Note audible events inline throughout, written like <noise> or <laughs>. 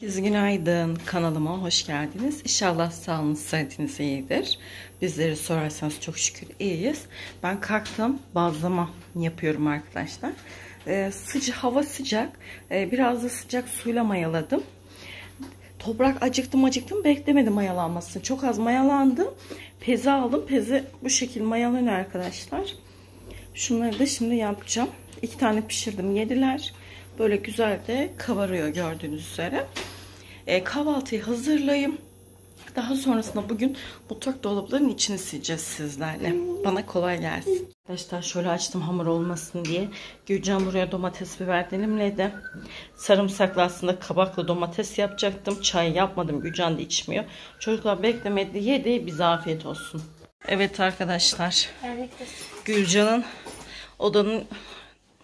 Herkese günaydın. Kanalıma hoş geldiniz. İnşallah sağlığınız, sıhhatiniz iyidir. Bizleri sorarsanız çok şükür iyiyiz. Ben kalktım. Bazlama yapıyorum arkadaşlar. Ee, sıcak, hava sıcak. Ee, biraz da sıcak suyla mayaladım. Toprak acıktım acıktım beklemedim mayalanmasını. Çok az mayalandı. Peze aldım. Peze bu şekilde mayalanıyor arkadaşlar. Şunları da şimdi yapacağım. İki tane pişirdim yediler. Böyle güzel de kabarıyor gördüğünüz üzere. E, kahvaltıyı hazırlayayım. Daha sonrasında bugün mutfak dolaplarının içini sileceğiz sizlerle. Bana kolay gelsin. Arkadaşlar şöyle açtım hamur olmasın diye. Gülcan buraya domates biber dilimledi. Sarımsaklı aslında kabaklı domates yapacaktım. Çay yapmadım. Gülcan da içmiyor. Çocuklar beklemedi. Yedi. Bize afiyet olsun. Evet arkadaşlar. Gülcan'ın odanın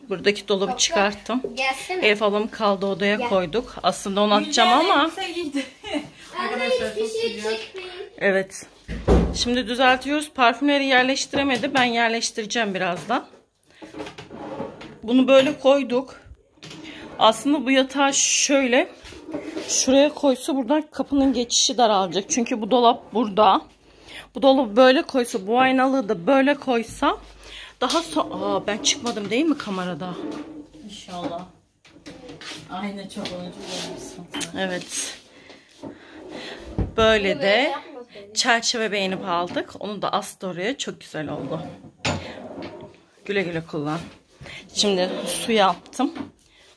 buradaki dolabı çıkarttım. Gelsene. Elif ablamı kaldı odaya koyduk. Aslında onu atacağım ama <laughs> şey evet. Şimdi düzeltiyoruz. Parfümleri yerleştiremedi. Ben yerleştireceğim birazdan. Bunu böyle koyduk. Aslında bu yatağı şöyle şuraya koysa buradan kapının geçişi daralacak. Çünkü bu dolap burada. Bu dolabı böyle koysa, bu aynalığı da böyle koysa daha so Aa, ben çıkmadım değil mi kamerada? İnşallah. Aynı çok oyuncu olmuşsun. Evet. Böyle de çerçeve beğenip aldık. Onu da astı oraya. Çok güzel oldu. Güle güle kullan. Şimdi su yaptım.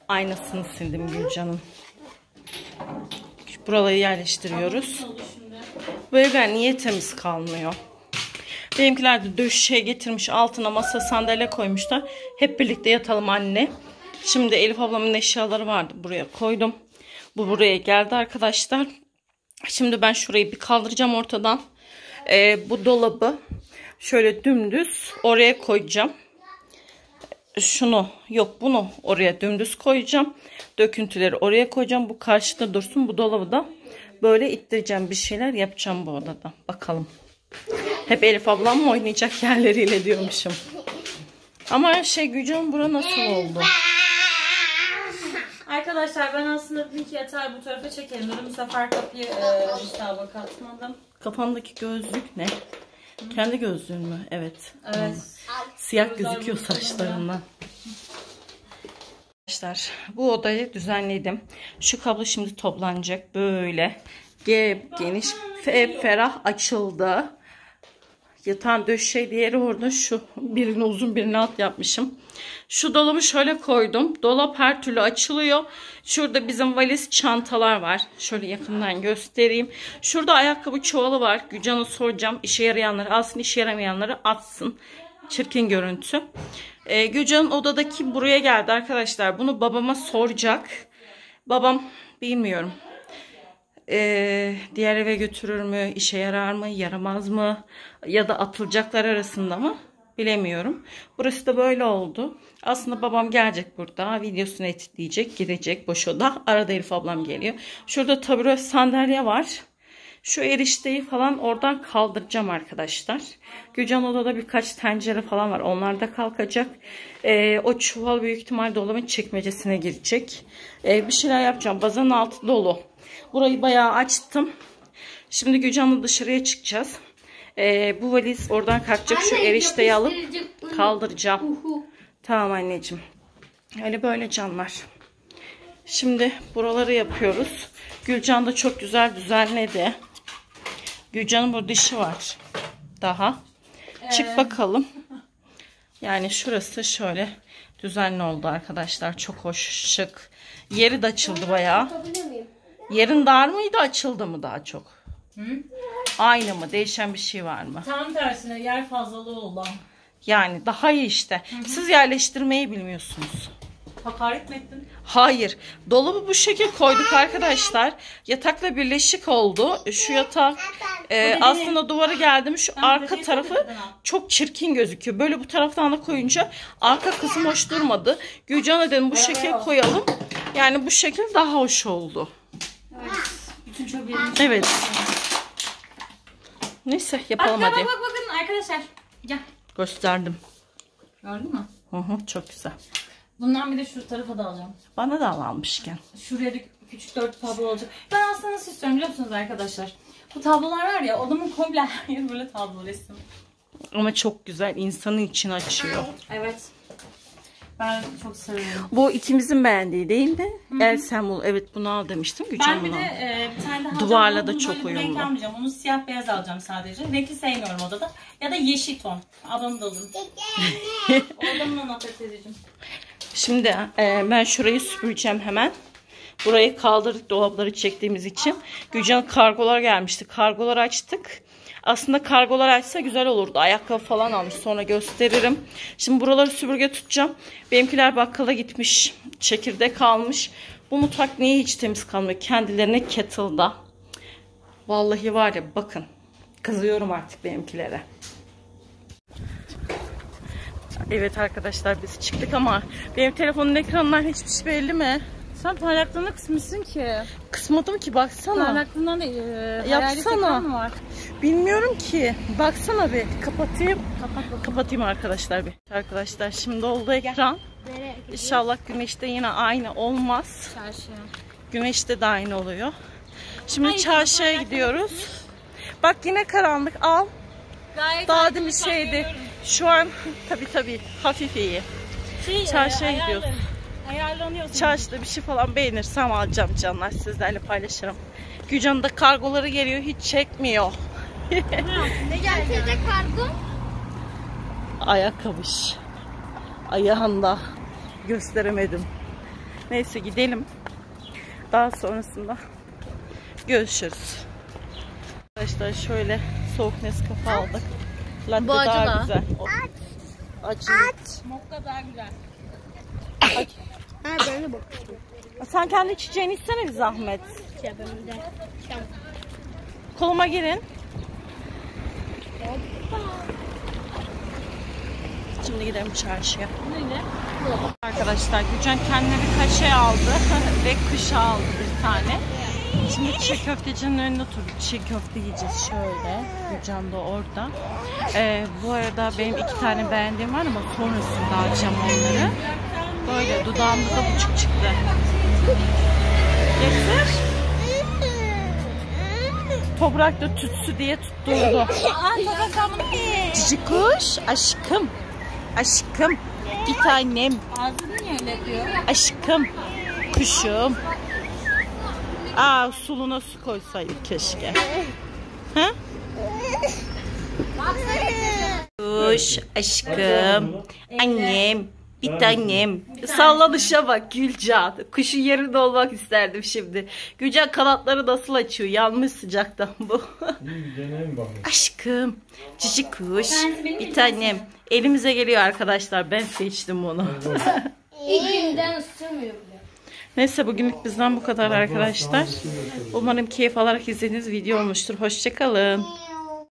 Aynasını sildim Gülcan'ın. Buraları yerleştiriyoruz. Bu evler niye temiz kalmıyor? Benimkiler de döşeye getirmiş altına masa sandalye koymuşlar. Hep birlikte yatalım anne. Şimdi Elif ablamın eşyaları vardı. Buraya koydum. Bu buraya geldi arkadaşlar. Şimdi ben şurayı bir kaldıracağım ortadan. Ee, bu dolabı şöyle dümdüz oraya koyacağım. Şunu yok bunu oraya dümdüz koyacağım. Döküntüleri oraya koyacağım. Bu karşıda dursun. Bu dolabı da böyle ittireceğim. Bir şeyler yapacağım bu odada. Bakalım. Hep Elif ablam mı oynayacak yerleriyle diyormuşum. Ama şey Gücan bura nasıl oldu? Arkadaşlar ben aslında ki yeter bu tarafa çekelim. Bu sefer kapıyı e, hesaba katmadım. Kafandaki gözlük ne? Kendi gözlüğün mü? Evet. Evet. Siyah Gözler gözüküyor burada. saçlarından. Arkadaşlar bu odayı düzenledim. Şu kablo şimdi toplanacak. Böyle ge- geniş fe- ferah açıldı. Yatağın döşeği diğeri orada şu birini uzun birini alt yapmışım. Şu dolabı şöyle koydum. Dolap her türlü açılıyor. Şurada bizim valiz çantalar var. Şöyle yakından göstereyim. Şurada ayakkabı çuvalı var. Gücan'a soracağım. İşe yarayanları alsın, işe yaramayanları atsın. Çirkin görüntü. Ee, Gülcan'ın odadaki buraya geldi arkadaşlar. Bunu babama soracak. Babam bilmiyorum. Ee, diğer eve götürür mü? işe yarar mı? Yaramaz mı? Ya da atılacaklar arasında mı? Bilemiyorum. Burası da böyle oldu. Aslında babam gelecek burada. Videosunu editleyecek. Gidecek boş oda. Arada Elif ablam geliyor. Şurada tabure sandalye var. Şu erişteyi falan oradan kaldıracağım arkadaşlar. Gülcan odada birkaç tencere falan var. Onlar da kalkacak. Ee, o çuval büyük ihtimal dolabın çekmecesine girecek. Ee, bir şeyler yapacağım. Bazanın altı dolu. Burayı bayağı açtım. Şimdi Gülcan'la dışarıya çıkacağız. Ee, bu valiz oradan kalkacak. Şu erişteyi alıp kaldıracağım. Uhu. Tamam anneciğim. Öyle böyle canlar. Şimdi buraları yapıyoruz. Gülcan da çok güzel düzenledi. Gülcan'ın bu dişi var. Daha. Çık bakalım. Yani şurası şöyle düzenli oldu arkadaşlar. Çok hoş, şık. Yeri de açıldı bayağı. Yerin dar mıydı, açıldı mı daha çok? Aynı mı? Değişen bir şey var mı? Tam tersine yer fazlalığı olan. Yani daha iyi işte. Siz yerleştirmeyi bilmiyorsunuz. Hakaret mi ettin? Hayır. Dolabı bu şekil koyduk arkadaşlar. Yatakla birleşik oldu. Şu yatak e, aslında duvara geldim. Şu arka tarafı çok çirkin gözüküyor. Böyle bu taraftan da koyunca arka kısım hoş durmadı. Gülcan'a dedim bu şekil koyalım. Yani bu şekil daha hoş oldu. Bütün. Evet. Neyse yapalım Bak hadi. bak bak bakın arkadaşlar. Gel. Gösterdim. Gördün mü? Hı hı, çok güzel. Bundan bir de şu tarafa da alacağım. Bana da al almışken. Şuraya da Küçük dört tablo olacak. Ben aslında nasıl istiyorum biliyor musunuz arkadaşlar? Bu tablolar var ya odamın komple her yeri böyle tablo resim. Ama çok güzel. insanın için açıyor. Evet. Ben çok seviyorum. Bu ikimizin beğendiği değil mi? El Semul. Evet bunu al demiştim. Gücüm Ben bir de e, bir tane daha Duvarla alacağım. da çok uyumlu. almayacağım. Onu siyah beyaz alacağım sadece. Renkli sevmiyorum odada. Ya da yeşil ton. Ablamı da. Odamın anahtarı teyzeciğim. Şimdi e, ben şurayı süpüreceğim hemen. Burayı kaldırdık dolapları çektiğimiz için. Gülcan kargolar gelmişti. Kargolar açtık. Aslında kargolar açsa güzel olurdu. Ayakkabı falan almış. Sonra gösteririm. Şimdi buraları süpürge tutacağım. Benimkiler bakkala gitmiş. Çekirdek almış. Bu mutfak niye hiç temiz kalmıyor? Kendilerine kettle'da. Vallahi var ya bakın. Kızıyorum artık benimkilere. Evet arkadaşlar biz çıktık ama benim telefonun ekranından hiçbir şey belli mi? Sen parlaklığını kısmışsın ki. Kısmadım ki baksana. Parlaklığından da e, Yapsana. mı var? Bilmiyorum ki. Baksana bir. Kapatayım. Kapat bakalım. Kapatayım arkadaşlar bir. Arkadaşlar şimdi oldu ekran. İnşallah güneşte yine aynı olmaz. Çarşıya. Güneşte de aynı oluyor. Şimdi Hayır, çarşıya gidiyoruz. Bak yine karanlık. Al. Gayet Daha demin şeydi. görüyorum. Şu an tabii tabii hafif iyi. Şey, Çarşıya ayarlan- gidiyoruz. Ayarlanıyorsun. Çarşıda bir şey falan beğenirsem alacağım canlar. Sizlerle paylaşırım. Gücan'ın da kargoları geliyor. Hiç çekmiyor. Ne geldi? kargo? Ayakkabış. Ayağında. Gösteremedim. Neyse gidelim. Daha sonrasında görüşürüz. Arkadaşlar şöyle soğuk Nescafe aldık. Latte daha da. güzel. O- Acı. Mokka daha güzel. Ha böyle bak. Sen kendi içeceğini içsene bir zahmet. Koluma girin. Şimdi gidelim çarşıya. Neyle? Arkadaşlar Gülcan kendine birkaç şey aldı <laughs> ve kış aldı bir tane. Şimdi çiğ köftecinin önünde oturduk. Çiğ köfte yiyeceğiz şöyle. Gülcan da orada. Ee, bu arada benim iki tane beğendiğim var ama sonrasında alacağım onları. Böyle dudağımda da buçuk çıktı. Getir. Toprak da tütsü diye tutturdu. Aa Cici kuş aşkım. Aşkım. Bir tanem. Ağzını niye öyle yapıyor? Aşkım. Kuşum. Aa suluna su koysaydık keşke. Ha? Kuş aşkım. Annem. Bir tanem. Sallanışa bak Gülcan. Kuşun yerinde olmak isterdim şimdi. Gülcan kanatları nasıl açıyor? Yanmış sıcaktan bu. <laughs> Deneyim bakayım. Aşkım. Cici kuş. Bir tanem. Elimize geliyor arkadaşlar. Ben seçtim onu. İlk günden <laughs> ısırmıyor bile. Neyse bugünlük bizden bu kadar arkadaşlar. Umarım keyif alarak izlediğiniz video olmuştur. Hoşçakalın.